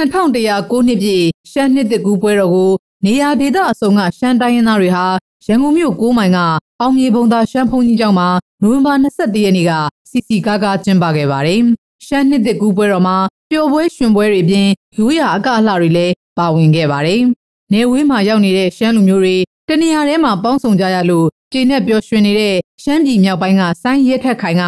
2109နှစ်ပြည့်ရှမ်းနှစ်တကူပွဲတော်ကိုနေရာဒေသအစုံကရှမ်းတိုင်းရင်းသားတွေဟာရန်ကုန်မြို့9မိုင်ကအောင်မြေဘုံသာရှမ်းဖုန်ကြီးကျောင်းမှာနိုဝင်ဘာ22ရက်နေ့ကစီစီကားကားကျင်းပခဲ့ပါတယ်။ရှမ်းနှစ်တကူပွဲတော်မှာပျော်ပွဲရွှင်ပွဲတွေအပြင်ရိုးရာအကအလှတွေလည်းပါဝင်ခဲ့ပါတယ်။နေဝင်းမှာရောက်နေတဲ့ရှမ်းလူမျိုးတွေတနေရာထဲမှာပေါင်းစုံကြရလို့ကျင်းနဲ့ပျော်ရွှင်နေတဲ့ရှမ်းပြည်မြောက်ပိုင်းကဆိုင်းရဲထက်ခိုင်က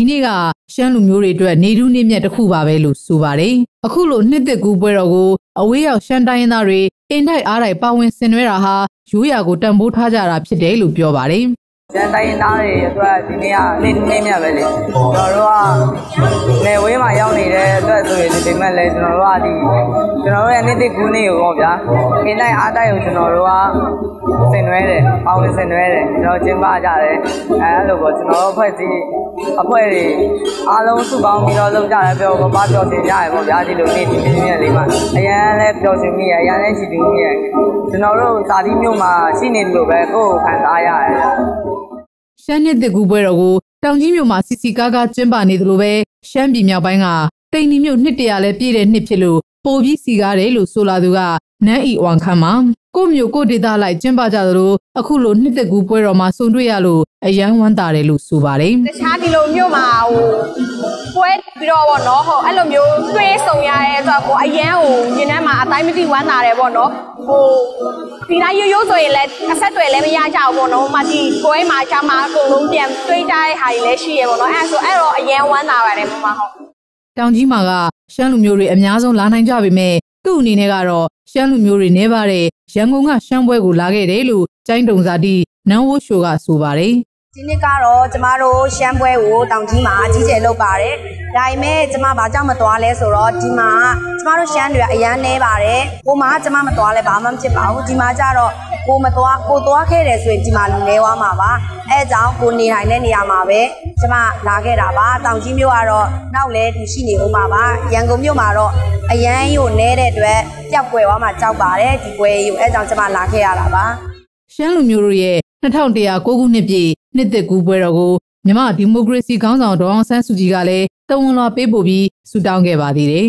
ဒီနေ့ကရှမ်းလူမျိုးတွေအတွက်နေထူးနေမြတ်တစ်ခုပါပဲလို့ဆိုပါတယ်။အခုလိုနှစ်သက်ကူပွဲတော်ကိုအဝေးရောက်ရှမ်းတိုင်းရင်းသားတွေအင်တိုက်အားတိုက်ပါဝင်ဆင်နွှဲတာဟာရိုးရာကိုတန်ဖိုးထားကြတာဖြစ်တယ်လို့ပြောပါတယ်။ကျန်တိုင်းသားတွေအတွက်ဒီနေ့ကနေနေမြတ်ပဲလေကျွန်တော်တို့ကနေဝေးမှာရောက်နေတဲ့အတွက်ဆိုရင်ဒီမဲ့လဲကျွန်တော်တို့ကဒီကျွန်တော်တို့ရဲ့နေ့တစ်ကူးနေ့ကိုပေါ့ဗျာအင်းတိုင်းအားတိုက်ကိုကျွန်တော်တို့ကဆင်နွှဲတယ်ပေါဝင်ဆင်နွှဲတယ်ကျွန်တော်ကျင်းပကြတယ်အဲလိုပေါ့ကျွန်တော်တို့ဖွဲ့စည်း အဖွဲ့တွေအားလုံးစုပေါင်းပြီးတော့လုပ်ကြတယ်ပြောပပပျော်စင်ကြရပေါ့ဗျာဒီလိုနေ့ဒီနေ့နေ့လေးမှာအရန်လဲပျော်စင်မိရအရန်လဲချီတူမိရကျွန်တော်တို့ဇာတိမြို့မှာရှိနေလို့ပဲကိုယ်ကိုခံစားရတယ်ရှမ်းနှစ်တကူပွဲတော်ကိုတောင်ကြီးမြို့မှာစီစီကားကားကျင်းပနေသလိုပဲရှမ်းပြည်မြောက်ပိုင်းကတိန်နီမြို့နှစ်တရာလဲပြည့်တဲ့နှစ်ဖြစ်လို့ပိုပြီးစီကားတယ်လို့ဆိုလာသူကနန်းဤဝမ်ခမ်းမှာကိုမျိုးကိုဒေတာလိုက်ကျင်းပကြသလိုအခုလိုနှစ်သက်ကူပွဲတော်မှာစုံတွေ့ရလို့အယမ်းဝမ်းသာတယ်လို့ဆိုပါတယ်တခြားဒီလိုမျိုးမှာဟိုပွဲပြီးတော့ဗောနော်ဟိုအဲ့လိုမျိုးတွေ့ဆုံရတဲ့အတွက်ကိုအယမ်းဟိုညနေမှာအတိုင်းမသိဝမ်းသာတယ်ဗောနော်ဟိုဒီတိုင်းရိုးရိုးဆိုရင်လည်းအဆက်တွေလည်းမရကြဘူးဗောနော်မဒီပွဲမှာချမှာအကုန်လုံးပြန်တွေ့ကြတဲ့ဟာတွေလည်းရှိရဗောနော်အဲ့ဆိုအဲ့တော့အယမ်းဝမ်းသာပါတယ်မမဟုတ်တောင်ကြီးမှာကရှမ်းလူမျိုးတွေအများဆုံးလာနိုင်ကြပေမဲ့သူ့အနေနဲ့ကတော့ရှမ်းလူမျိုးတွေနေပါတဲ့ ရန်ကုန်ကရှမ်းပွဲကိုလာခဲ့တယ်လို့ကျိုင်းတုံစာတီနန်းဝိုးရှိုကဆိုပါတယ်ဒီနေ့ကတော့ကျမတို့ရှမ်းပွဲကိုတောင်ကြီးမှာအကြီးကျယ်လုပ်ပါတယ်။ဒါပေမဲ့ကျမဘာကြောင့်မသွားလဲဆိုတော့ဒီမှာကျမတို့ရှမ်းတွေကအရန်နေပါတယ်။ကိုမကျမမသွားလဲဘာမှမဖြစ်ပါဘူး။ဒီမှာကျတော့ ကိုမသွားကိုသွားခဲ့တယ်ဆိုရင်ဒီမှာလူနေသွားမှာပါ။အဲအကြောင်းကိုနေထိုင်တဲ့နေရာမှာပဲကျမလာခဲ့တာပါ။တောင်ကြီးမြို့ကတော့နောက်လဲသူရှိနေဦးမှာပါ။ရန်ကုန်မြို့မှာတော့အရန်ရို့နေတဲ့အတွက်ပျောက်ကွယ်သွားမှကြောက်ပါတယ်ဒီပွဲရို့အဲကြောင့်ကျမလာခဲ့ရတာပါရှမ်းလူမျိုးတို့ရဲ့2109ခုနှစ်ပြည့်နှစ်သက်ကူးပွဲတော်ကိုမြမဒီမိုကရေစီခေါင်းဆောင်ဒေါအောင်ဆန်းစုကြည်ကလည်းတဝန်လာပေးပို့ပြီးဆူတောင်းခဲ့ပါသေးတယ်